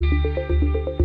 Música